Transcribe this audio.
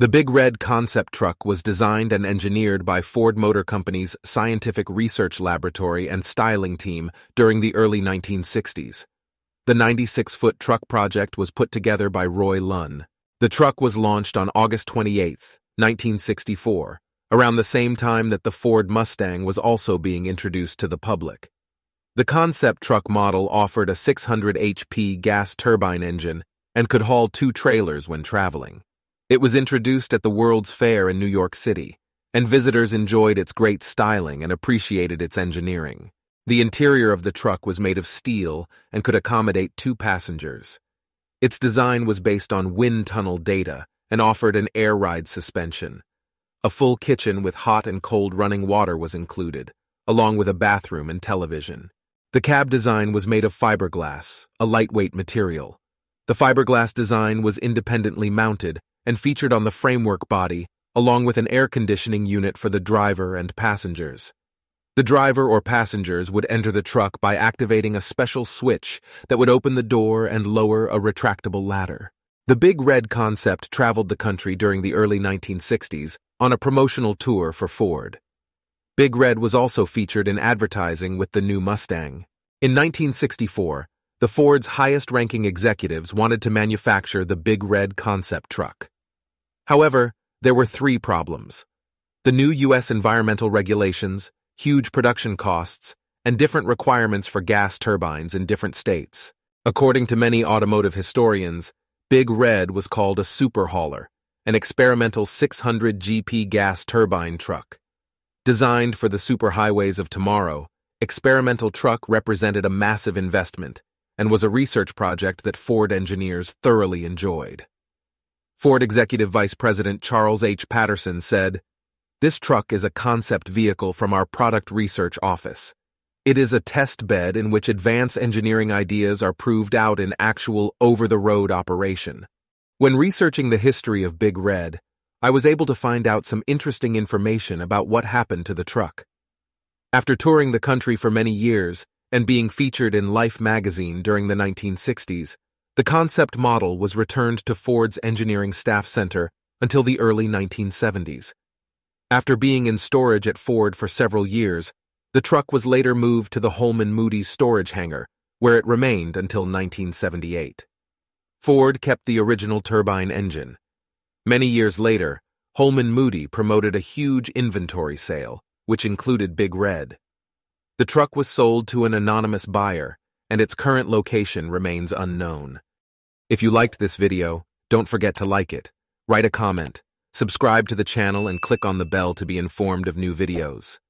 The Big Red concept truck was designed and engineered by Ford Motor Company's Scientific Research Laboratory and Styling Team during the early 1960s. The 96 foot truck project was put together by Roy Lunn. The truck was launched on August 28, 1964, around the same time that the Ford Mustang was also being introduced to the public. The concept truck model offered a 600 HP gas turbine engine and could haul two trailers when traveling. It was introduced at the World's Fair in New York City, and visitors enjoyed its great styling and appreciated its engineering. The interior of the truck was made of steel and could accommodate two passengers. Its design was based on wind tunnel data and offered an air ride suspension. A full kitchen with hot and cold running water was included, along with a bathroom and television. The cab design was made of fiberglass, a lightweight material. The fiberglass design was independently mounted and featured on the framework body, along with an air conditioning unit for the driver and passengers. The driver or passengers would enter the truck by activating a special switch that would open the door and lower a retractable ladder. The Big Red concept traveled the country during the early 1960s on a promotional tour for Ford. Big Red was also featured in advertising with the new Mustang. In 1964, the Ford's highest ranking executives wanted to manufacture the Big Red concept truck. However, there were three problems. The new U.S. environmental regulations, huge production costs, and different requirements for gas turbines in different states. According to many automotive historians, Big Red was called a super hauler, an experimental 600 HP gas turbine truck. Designed for the superhighways of tomorrow, Experimental Truck represented a massive investment and was a research project that Ford engineers thoroughly enjoyed. Ford Executive Vice President Charles H. Patterson said, This truck is a concept vehicle from our product research office. It is a test bed in which advanced engineering ideas are proved out in actual over the road operation. When researching the history of Big Red, I was able to find out some interesting information about what happened to the truck. After touring the country for many years and being featured in Life magazine during the 1960s, the concept model was returned to Ford's Engineering Staff Center until the early 1970s. After being in storage at Ford for several years, the truck was later moved to the Holman Moody's storage hangar, where it remained until 1978. Ford kept the original turbine engine. Many years later, Holman Moody promoted a huge inventory sale, which included Big Red. The truck was sold to an anonymous buyer, and its current location remains unknown. If you liked this video, don't forget to like it, write a comment, subscribe to the channel and click on the bell to be informed of new videos.